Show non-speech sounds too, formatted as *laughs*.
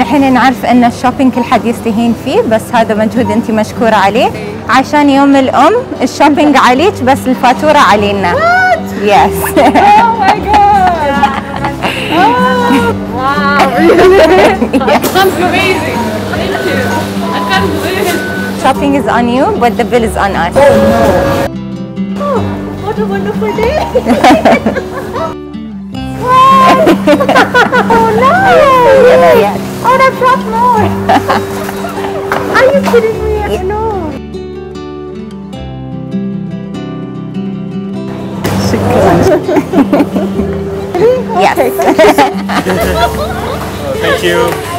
نحن نعرف أن ال shopping كل حد يستهين فيه بس هذا مجهود أنت مشكورة عليه عشان يوم الأم ال shopping عليك بس الفاتورة علينا yes *laughs* oh *laughs* Shopping is on you, but the bill is on us. Oh no! Oh, what a wonderful day! *laughs* wow! oh no! Yes. Oh, that brought more. *laughs* Are you kidding me? No. *laughs* *laughs* yes Thank you.